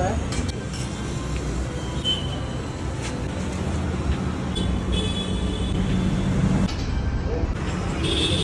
होता है